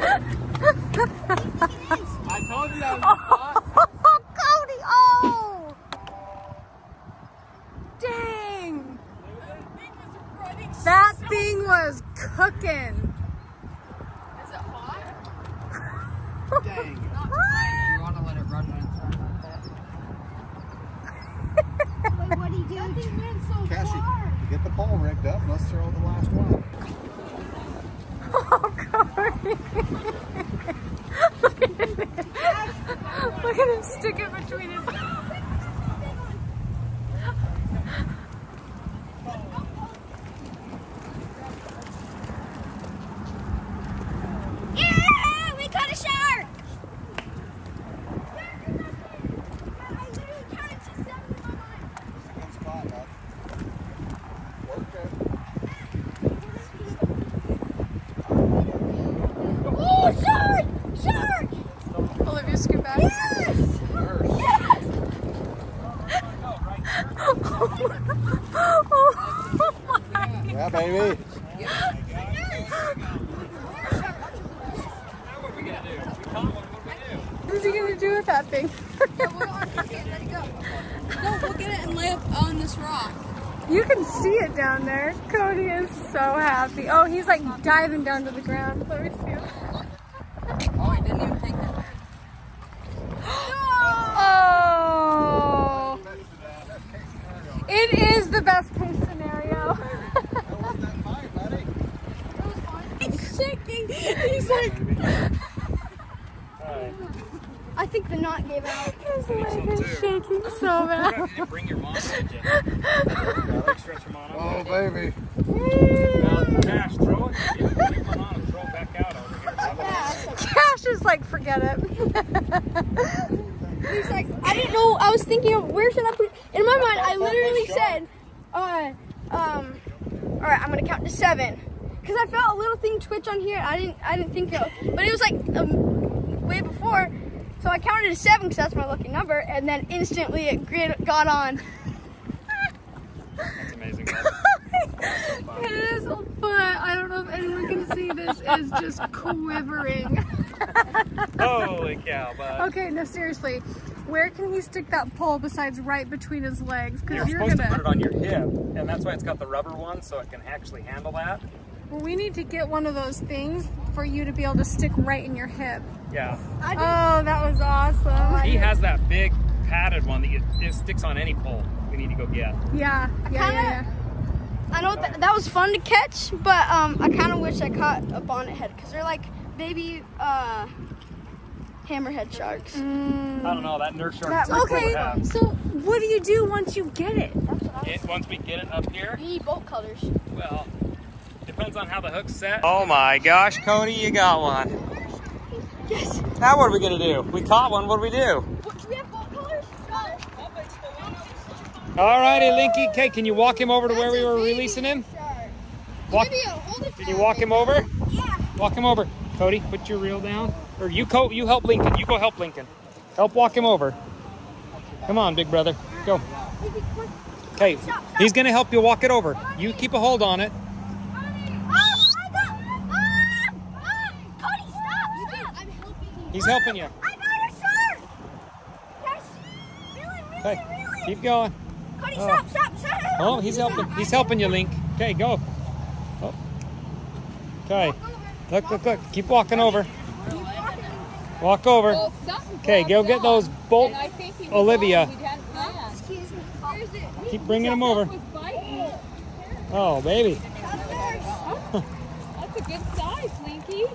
I told you that was hot. Oh, Cody! Oh! Dang! That thing was cooking. Is it hot? Dang. You want to let it run when it's not that Wait, what'd he do? That thing went so Cassie, far. get the pole rigged up. Let's throw the last one. Oh, Cody. Look at him. Look at him stick it between his Yeah, we caught a shark. Good spot, bud. Work it. Oh, shark! Shark! Olivia, scoot back. Yes! Yes! oh my. Yeah, baby. What is he gonna do with that thing? let it go. No, we'll get it and lay up on this rock. You can see it down there. Cody is so happy. Oh, he's like diving down to the ground. Let me see him. Oh, he didn't even take that. Oh! It is the best case scenario. That wasn't that fine, buddy. He's shaking. He's like, I think the knot gave out. his leg is shaking so bad. You bring your mom with you. Your mom Oh, baby. Now, Cash, throw it. Yeah, bring your mom and throw it back out over here. Cash is like, forget it. He's like, I didn't know. I was thinking, of where should I put? In my mind, I literally said, uh, um, all right, I'm gonna count to seven, because I felt a little thing twitch on here. I didn't, I didn't think of, but it was like um, way before. So I counted to seven because that's my lucky number, and then instantly it got on. That's amazing. It is, but I don't know if anyone can see this. Is just quivering. Holy cow, bud. Okay, no, seriously. Where can he stick that pole besides right between his legs? You're Because you're, supposed gonna. to put it on your hip, and that's why it's got the rubber one, so it can actually handle that. Well, we need to get one of those things for you to be able to stick right in your hip. Yeah. Oh, that was awesome. He has that big padded one that you, it sticks on any pole. We need to go get. Yeah, yeah, yeah, yeah. I know that, that was fun to catch, but um, I kind of wish I caught a bonnet head because they're like baby uh, hammerhead sharks. I don't know that nurse shark. That- is pretty cool okay, have. so what do you do once you get it? That's what I It, once we get it up here, We need bolt colors. well, depends on how the hook's set. Oh my gosh, Cody, you got one. Yes. Now what are we gonna do? We caught one. What do we do? What, we have bolt colors? All righty, Linky. Okay, can you walk him over to where we were releasing him? Walk. Can you walk him over? Yeah. Walk him over. Cody, put your reel down. Or you co you help Lincoln. You go help Lincoln. Help walk him over. Come on, big brother. Go. Okay, he's gonna help you walk it over. You keep a hold on it. Oh, I got. Ah! Ah! Cody, stop! Stop! I'm helping you. He's helping you. I got a shark. Yes. Really, really, Okay, really. keep going. Cody, Oh. stop, stop, stop. Oh, he's helping. He's helping you, Link. Okay, go. Oh. Okay. Look, look, look. Keep walking over. Walk over. Well, something Okay, go get those bolt. and I think he was Olivia. on, we hadn't planned. Excuse me. Where's it? Keep bringing them over. Oh, baby. That's a good size, Linky.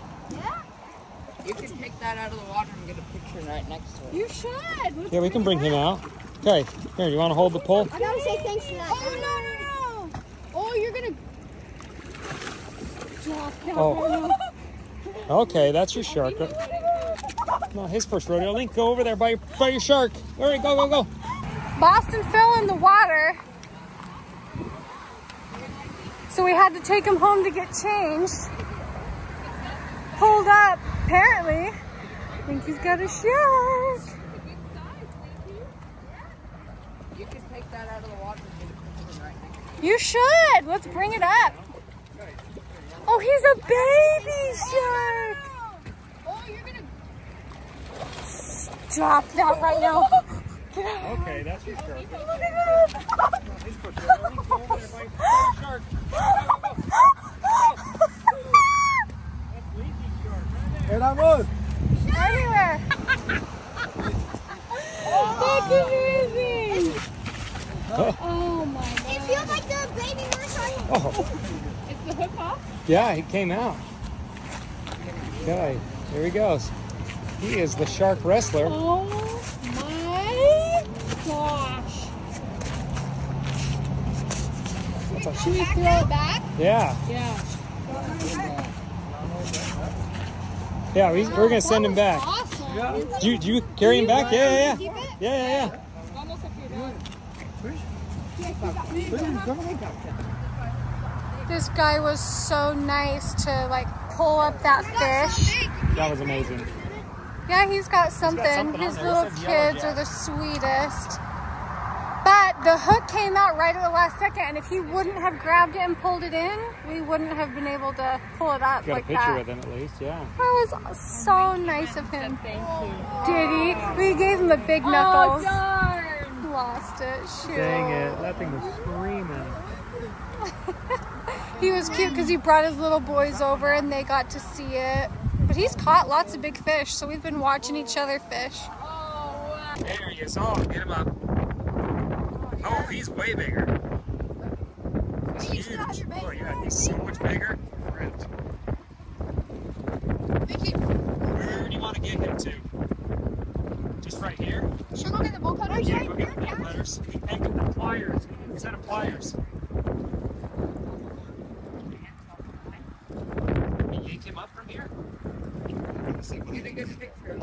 You can take that out of the water and get a picture right next to it. You should. Let's Yeah, we can bring him out. Okay, here, you want to hold the pole? I gotta say thanks to that. Oh, no, no, no. Oh, you're going to drop down. Oh. Okay, that's your shark. No, his first rodeo. Link, go over there by your, by your shark. All right, go, go, go. Boston fell in the water. So we had to take him home to get changed. Pulled up, apparently. I think he's got a shark. You can take that out of the water and get a picture right You should. Let's bring it up. Oh, he's a baby shark. Oh, Stop that right now. Okay, that's your shark. Look at this. He's pushing it. He's going there by the shark. Go, go, go. That's lazy shark right there. Here I was. Anywhere. That's amazing. Oh my god. It feels like the baby motorcycle. Oh, Is the hook off? yeah, he came out. Okay, here he goes. He is the shark wrestler. Oh my gosh. Should we throw it back? Yeah, Yeah. Yeah, we, we're gonna send him back. Awesome. Do you, do you carry him back? Yeah, yeah, yeah. Yeah, yeah, yeah. Almost up your dog. This guy was so nice to like pull up that fish. That was amazing. Yeah, he's got something. something on His there. It little says yellow kids are the sweetest. But the hook came out right at the last second, and if he wouldn't have grabbed it and pulled it in, we wouldn't have been able to pull it up Got like a picture that. with him at least, yeah. That was so nice of him. Thank you. Did he? We gave him the big oh, knuckles. Oh, darn. Lost it. Shoot. Dang it, that thing was screaming. He was cute because he brought his little boys over and they got to see it. But he's caught lots of big fish, so we've been watching each other fish. Oh, there he is. Oh, get him up. Oh, he's way bigger. He's huge. Oh, yeah, he's so much bigger. Ripped. Where do you want to get him to? Just right here? Should we go get the bolt cutters? Yeah, go get the bolt cutters. And get the pliers. Set of pliers. You yank him up from here? Get a good picture.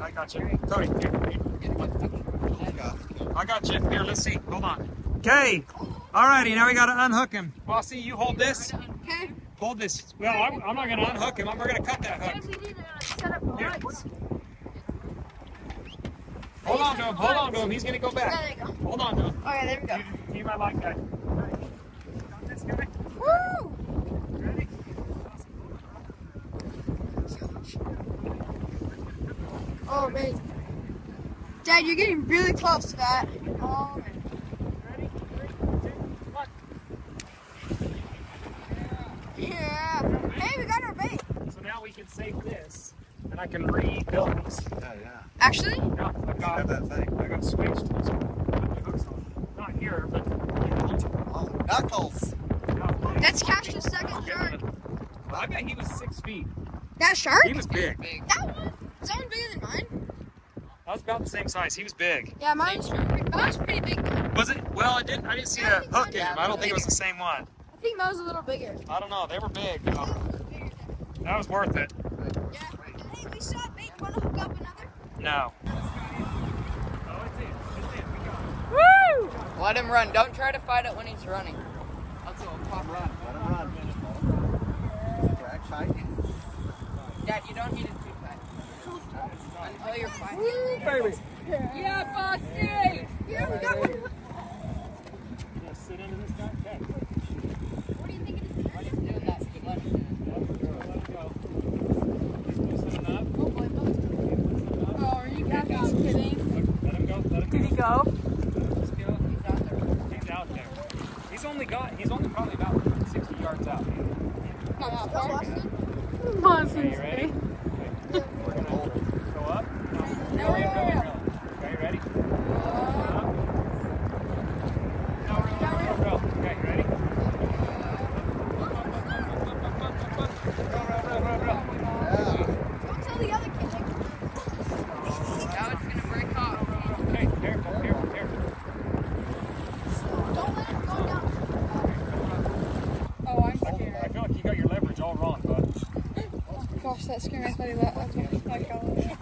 I got you. Cody, here, here. I got you. Here, let's see. Hold on. Okay. Alrighty, now we got to unhook him. Bossy, you hold this. Okay. Hold this. Well, I'm, I'm not going to unhook him. I'm going to cut that hook. We need to uh, set up Here. lights. Hold on to him. Hold on to him. He's going to go Yeah, back. there you go. Hold on to him. Okay, there we go. You, you might like that. Got this guy. Woo! Ready? Oh, man. Dad, you're getting really close to that. Oh, man. Ready? Three, two, one. Yeah. Hey, we got our bait. So now we can save this, and I can rebuild these. Yeah, oh, yeah. Actually? Yeah, I've got, Have that thing. I got switched. So put the hooks on. Not here, but Oh, knuckles. That's Cash's second shark. I bet he was six feet. That shark? He was big. That one? Is that one bigger than mine? I was about the same size. He was big. Yeah, mine's pretty, mine's pretty big. Was it? Well, I didn't. I didn't see a hook in him. I don't think it was the same one. I think mine's a little bigger. I don't know. They were big. Though. That was worth it. No. Woo! Let him run. Don't try to fight it when he's running. That's pop Run. Let him run. Dad, you don't need it too tight. Until you're fine. Baby. Yeah, Boston! Yeah, we got one. sit into this guy. Okay. What do you think it is? Why are you doing that? Keep letting him. Let him go. Loosen him up. Oh, boy, boy. Oh, are you back out kidding? Let him go. Let him Did he go? Just. He's out there. He's out there. He's only got. He's only probably about 60 yards out. Not out far. Okay, Boston's you ready? big. Okay. We're gonna go up. No, reel, reel, reel. Okay, ready? Up. No, reel, reel, reel, reel. Okay, ready? Reel, reel, reel, reel, reel. Don't tell the other kid. Now it's gonna break off. Okay, careful, careful, careful. Don't let it go down. Oh, I'm I feel, I scared. feel like you got your leverage all wrong, bud. Gosh, that scared me. I thought he let. That's what my God.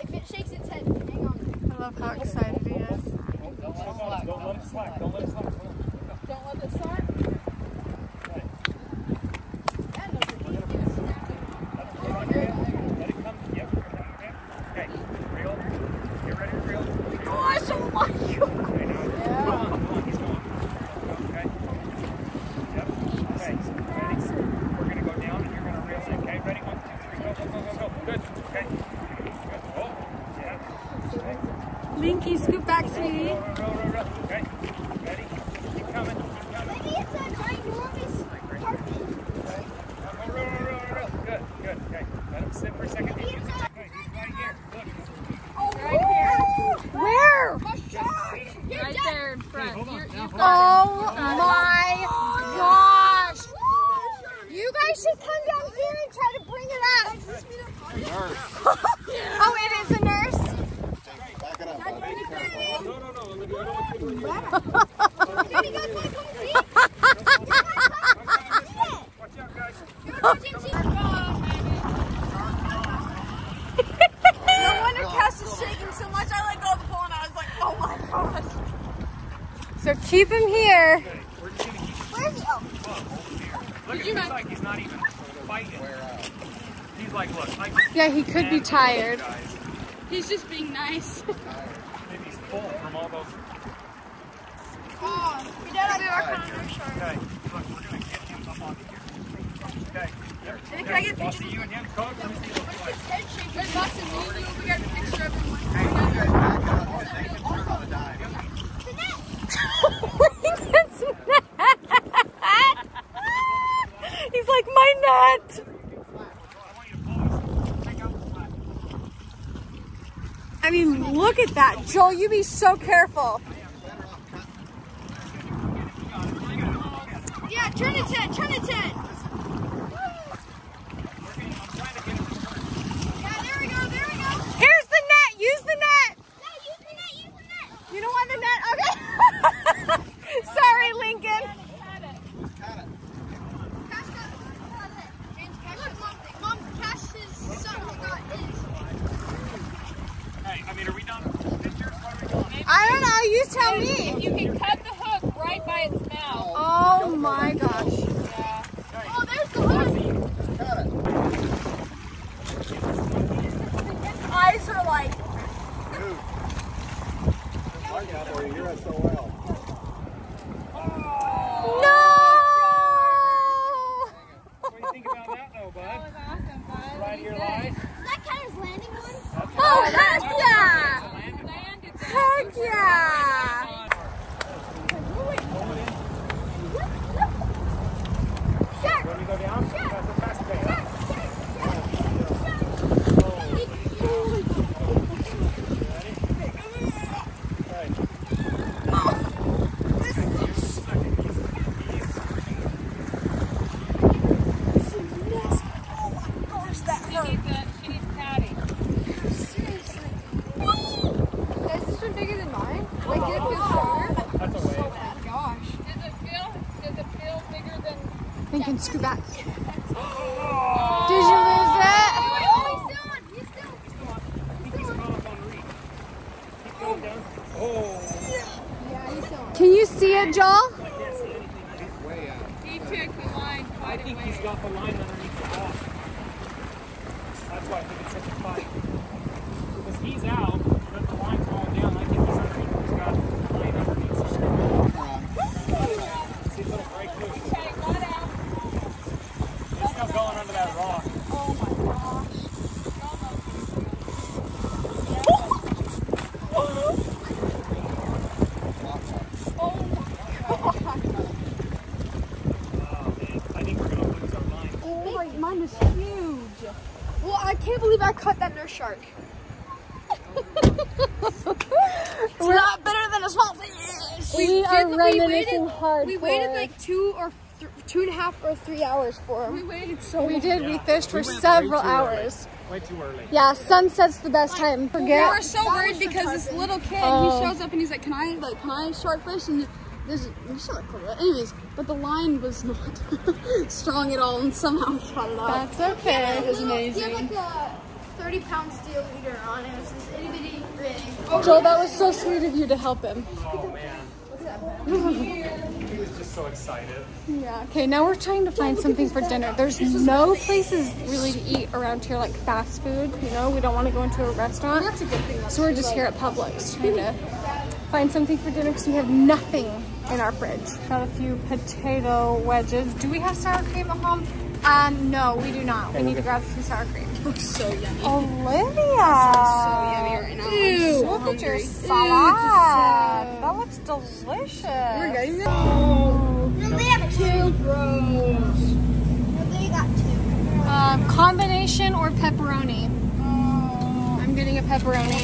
If it shakes its head, hang on. I love how excited he is. Don't let it slack. Don't let it slack. Don't let it slack. Don't let it start. That knows it. He's gonna snap it. Let it come. Yep. Okay. Okay. Reel. Get ready to reel. Gosh, oh my God. Okay, now. Come on, come on. He's going. Okay. Yep. Okay. Ready? We're gonna go down and you're gonna reel. Okay. Ready? One, two, three. Go, go, go, go, go. Good. Okay. Good. Oh. Yeah. Linky, scoot back, sweetie. Row, row, row, row. Okay. Ready? Keep coming. Keep coming. Maybe it's a ginormous carpet. Row, row, row, row, row. Good, good. Okay. Let him sit for a second. Okay, he's right here. Look. Where? Right there in front. Hold on. You're- Now, hold on. Oh my gosh. You guys should come down here and try to bring it up. oh, it is a nurse? Back it up. bud. No, no, no. Olivia, I don't want you doing your Daddy, guys, want to come see? Watch out, guys. No wonder Cass is shaking so much. I let go of the pole and I was like, oh my gosh. So keep him here. We're just gonna keep Where's he? Oh. Look, it looks like he's not even fighting. He's like, look, I Yeah, he could be tired. He's just being nice. Maybe he's full from all those. Oh, your dad, I'll be working shirt. Okay, look, we're gonna get him up on here. I. He's like, my. I mean, look at that. Joel, you be so careful. Yeah, turn it 10, turn it 10. Yeah, there we go, there we go. Here's the net. Use the net. No, use the net, use the net. You don't want the net? Okay. Sorry, Lincoln. Cash got it. James, Cash Look, Mom, Mom, Cash's son got his. Hey, I mean, are we done with pictures? What are we doing? I don't know. You tell me. You can cut the hook right by its mouth. Oh my gosh. Oh, there's the hook. Got it. His eyes are like. Like that for you. You're SOL. No. What do you think about that, though, bud? Awesome, bud. Ride of your life? Is that kind of landing one? Oh, heck yeah. Landed there. Heck yeah. When we go down, that's the fast way. She needs a, she needs patty. Is this one bigger than mine? Like, did it feel stronger? That's a wave. Gosh. Does it feel, does it feel bigger than? Lincoln, scoot back. Did you lose it? Oh, he's still on. He's still. He's gone up on reach. Keep going down. Oh, Can you see it, Joel? I can't see anything. Way out. He took the line I quite think a he's way. got the line underneath the ball. That's why I think it's such a fight. Because he's out, but the line's rolling down. I think he's underneath. He's got the line underneath. So see if it'll break loose. Okay, one out. It's still going under that rock. Oh man, I think we're gonna lose our line. Oh, my, mine is huge. Well, I can't believe I caught that nurse shark. it's not better than a small fish. We are did- we reminiscing waited- hard. We waited like two or th- two and a half or three hours for him. We waited so We did. We fished for We went way several too early. hours. Way too early. Yeah, sunset's the best time. Forget. We Forget. were so worried because this little kid, Oh. he shows up and he's like, "Can I like, can I shark fish?" And there's, you should look cool. Anyways, but the line was not strong at all, and somehow we caught it off. That's okay. It was amazing. He had like a 30 pound steel leader on it. It was this itty bitty rig. Oh, Joel, that was so sweet of you to help him. Oh man. he was just so excited. Yeah. Okay, now we're trying to find something for dinner. There's no places really to eat around here, like fast food. You know, we don't want to go into a restaurant. That's a good thing. So we're just here at Publix trying to find something for dinner because we have nothing in our fridge. Got a few potato wedges. Do we have sour cream at home? Um, no, we do not. Okay, we need we'll to grab some sour cream. Looks so yummy. Olivia. So yummy right now. I'm so Look at your hungry. salad. That looks delicious. We're getting this. No, they have two. Gross. No, they got two. Um, combination or pepperoni? I'm getting a pepperoni.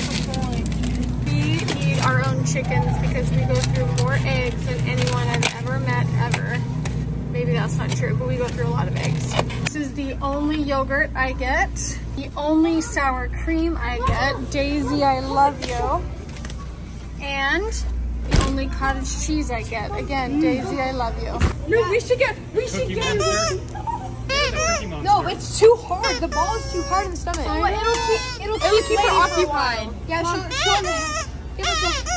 Chickens because we go through more eggs than anyone I've ever met ever. Maybe that's not true, but we go through a lot of eggs. This is the only yogurt I get, the only sour cream I get. Daisy, I love you. And the only cottage cheese I get. Again, Daisy, I love you. No, we should get. We should Cookie get. Monster. No, it's too hard. The ball is too hard in the stomach. Oh, it'll keep, it'll It'll keep her Lady for a occupied. while. Yeah, show, show the. Give us the.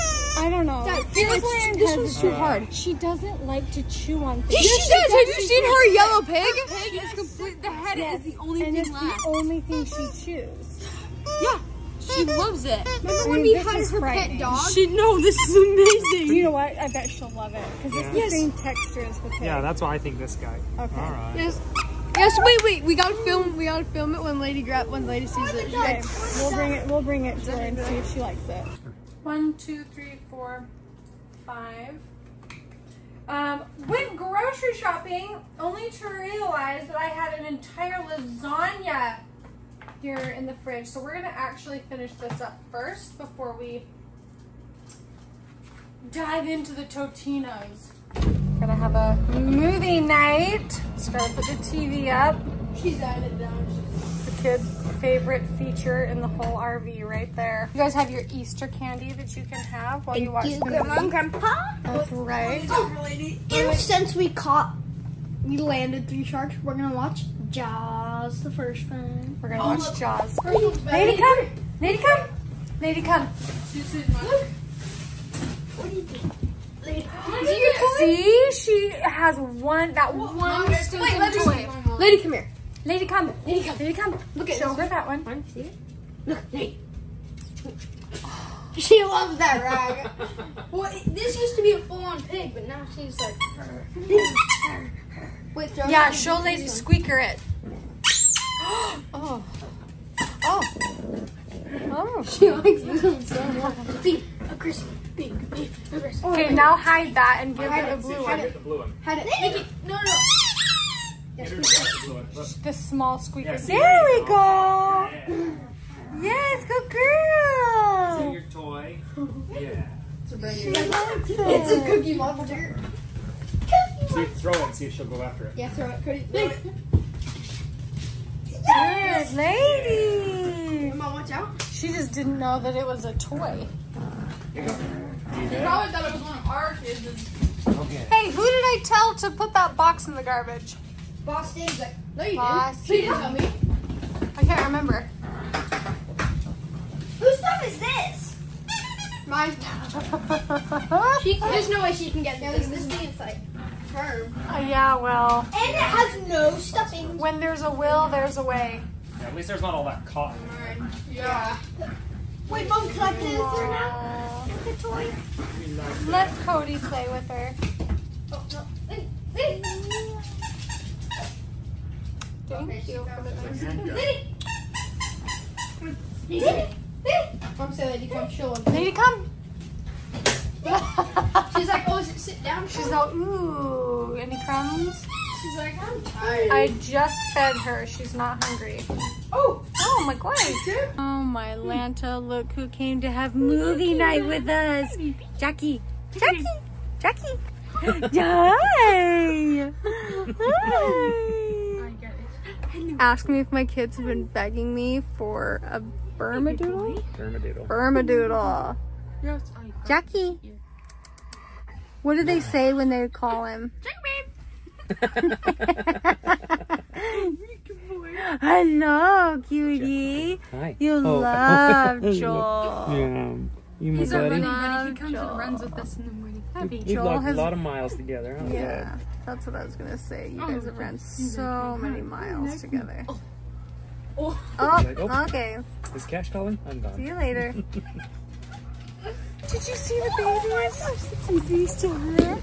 I don't know. Dad, Felix it's- this has- one's too hard. She doesn't like to chew on things. Yes, she does. Have you seen her yellow pig? Pig is complete. The head Yes, is the only and thing it's left. the only thing she chews. Yeah, she loves it. Remember I when mean, we this had her pet dog? She no, this is amazing. You know what? I bet she'll love it because it's the Yes. same texture as the pig. Yeah, that's why I think this guy. Okay. All right. Yes. Yes. Wait, wait. We gotta film. We gotta film it when Lady grab when Lady sees it. Okay, we'll bring it. We'll bring it to her and see if she likes it. One, two, three, four, five. Um, went grocery shopping only to realize that I had an entire lasagna here in the fridge. So we're gonna actually finish this up first before we dive into the Totino's. Gonna have a movie night. Just gotta put the TV up. She's added down. The kids' favorite feature in the whole RV right there. You guys have your Easter candy that you can have while you watch the Grandma and. Grandpa. That's right. Oh, and since we caught, we landed three sharks, we're gonna watch Jaws, the first one. We're gonna watch Jaws. Oh, Lady, Lady, come! Lady, come! Lady, come! What do you think? Lady, See, she has one, that one stinking let me see. Lady, come here. Lady, come! Lady, come! Lady, come! Look at Show her that one. One, see it? Look, Lady. She loves that rag. well, this used to be a full-on pig, but now she's like. Wait, throw Yeah, show Lady Squeaker it. Oh. Oh. Oh. She likes this one so much. Big, aggressive, big, big, aggressive. Okay, now hide that and give her the blue one. get the blue one. Hide it. Make it. No, no. Get her to get the blue one. Look. The small squeaker. Yeah, there there we you go. Yeah. Yes, good See girl. your toy. Yeah. It's a cookie monster. See, throw it and see if she'll go after it. Yeah, throw it. Cody. Throw it. Good lady. Mom, watch out. She just didn't know that it was a toy. She probably thought it was one of our kids. Okay. Hey, who did I tell to put that box in the garbage? Boss Dave's like, no, you Boss didn't. She didn't tell me. I can't remember. whose stuff is this? Mine's She, there's no way she can get this. This thing is like firm. Uh, yeah, well, And it has no stuffing. when there's a will, there's a way. Yeah, at least there's not all that cotton. Yeah. Wait, Mom, can I play with her now? Aw. The toy? Let Cody play with her. Oh, no. Lady, Lady. Thank you for the nice Lady. Lady. Lady. Mom said Lady, come show him. Lady, come. She's like, oh, sit- sit down. She's all, ooh, any crumbs? She's like, I'm tired. I just fed her. She's not hungry. oh, Oh, my gosh. Oh, my Lanta, look who came to have movie night with us. Jackie. Jackie. Jackie. Hi. Hi. Ask me if my kids have been begging me for a Bernedoodle. Dermadoodle. Bernedoodle. Jackie. What do they say when they call him? Hello, cutie. Hi. You Oh. love Joel. Yeah. You he's a buddy. running buddy. He comes Joel. and runs with us in the morning. Happy We've Joel has a lot of miles together. Huh? Yeah, that's what I was gonna say. You oh, guys have run so many miles together. Oh. oh, oh. Like, oh. Oh, okay. Is Cash calling? I'm gone. See you later. Did you see the babies? Did these to her?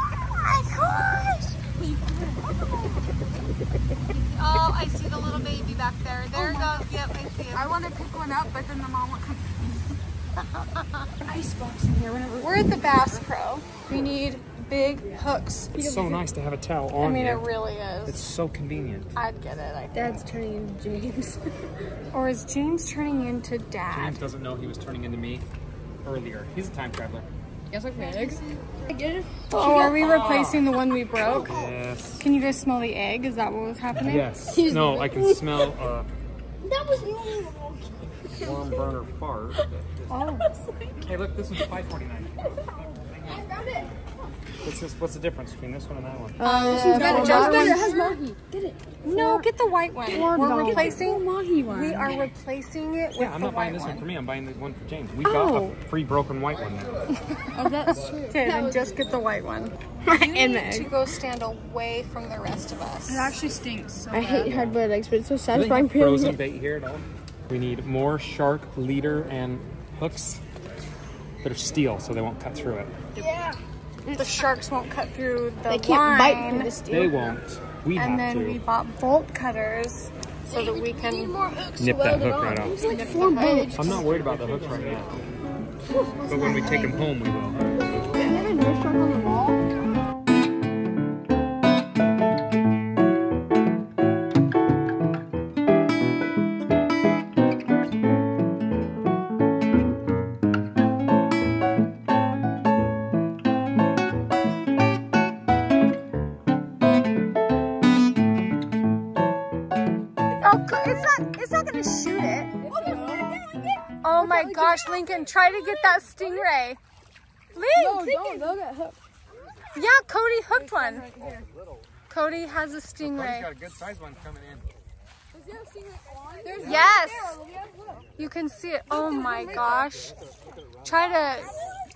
Oh my gosh! Oh, I see the little baby back there. There it goes. Yep, I see it. I want to pick one up, but then the mom will come. Ice box in here whenever. We're at the Bass Pro. We need big hooks. It's so nice to have a towel on I mean, it really is. It's so convenient. I'd get it. I think. Dad's turning into James. Or is James turning into Dad? James doesn't know he was turning into me earlier. He's a time traveler. Guess like eggs. I get it. Oh, are we replacing the one we broke? Yes. Can you guys smell the egg? Is that what was happening? Yes. No, I can smell a That was me. Warm burner fart. Oh. Hey, look, this one's 5.49. I What's this? What's the difference between this one and that one? Uh, It has that mahi. Get it. one- no, get the white one. We're replacing. mahi one. We are replacing it with Yeah, I'm the not buying this one one. for me. I'm buying the one for James. We got Oh. a free broken white one now. Oh, that's true. Okay, then just get the white one. and You the need to go stand away from the rest of us. It actually stinks. So I hate hard boiled eggs, but it's so Do they satisfying. have frozen bait here at all? We need more shark leader and hooks that are steel so they won't cut through it. Yeah. The sharks won't cut through the They can't bite through the steel. They won't. We and have then to we bought bolt cutters so that we can. more hooks nip that hook right off. Like four bolts. I'm not worried about the hooks right now. But when we take them home, we will. Lincoln, try to get that stingray. No, don't. They'll get hooked. Yeah, Cody hooked one. Cody has a stingray. Cody's got a good sized one coming in. Yes. You can see it. Oh my gosh. Try to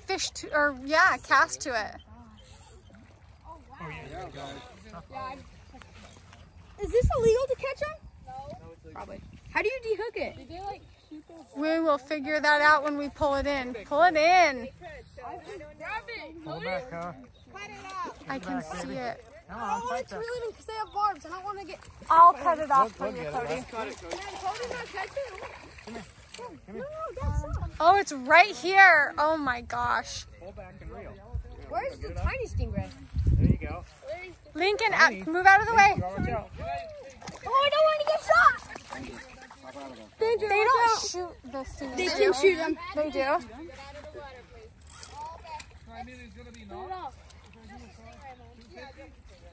fish to, or yeah, cast to it. Oh, Is this illegal to catch them? No. Probably. How do you dehook it? We will figure that out when we pull it in. Pull it in. Pull back, huh? I can see it. Come I don't want oh, it to reel it in because they have barbs. I don't want to get. I'll cut it off for you, Cody. Oh, it's right here. Oh my gosh. Pull back and reel. Where's the tiny stingray? There you go. Lincoln, out, uh, move out of the way. Oh, I don't want to get shot. They do. they don't shoot the stingray. They can shoot them. They do.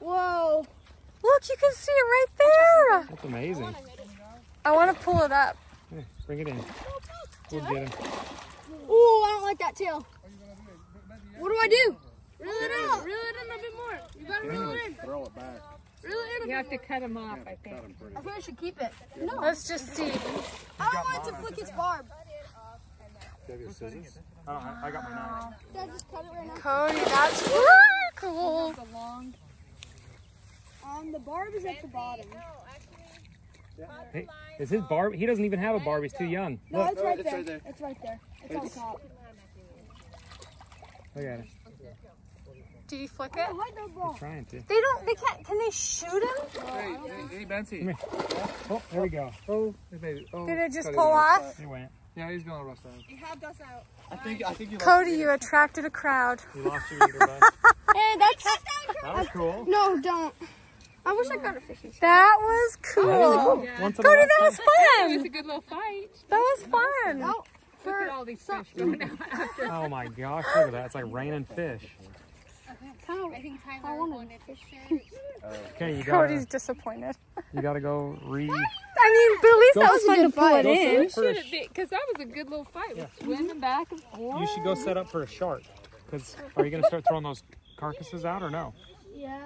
Whoa. Look, you can see it right there. That's amazing. I want to pull it up. Here, bring it in. We'll get him. Ooh, I don't like that tail. What do I do? Reel it out. Reel it in a bit more. You gotta reel it in. Throw it back. Reel it. You have to cut them off, I think. I think I should keep it. No. Let's just see. I don't want it to flick its barb. Do you have your scissors? I, I got my knife. Dad, just cut it right now. Cody, that's really cool. Um, the barb is at the bottom. Hey, is his barb? He doesn't even have a barb. He's too young. No, Look, it's right it's right there. It's right there. It's on top. look at it. Did he flick it? Hide the ball. Trying to. They don't. They can't. Can they shoot him? Hey, hey, hey, Nancy. Oh, oh there we go. Oh, hey, baby. Oh, Did it just cut pull out. off? He went. Yeah, he's gonna rust out. He helped us out. I think, I think you Cody, you attracted a crowd. You lost your leader, bud. Hey, that's. That was cool. No, don't. I wish I got a fishing. That was cool. Once in Cody, that lifetime. was It was fun. a good little fight. That was fun. No. Look at all these fish going out after. Oh my gosh, look at that. It's like raining fish. I think I want fish. Okay, you gotta, disappointed. you gotta go re. I mean, but at least Go that was fun to pull it in. a Should be? Because that was a good little fight. With Swimming back and forth. You should go set up for a shark. Cause are you gonna start throwing those carcasses out or no? Yeah.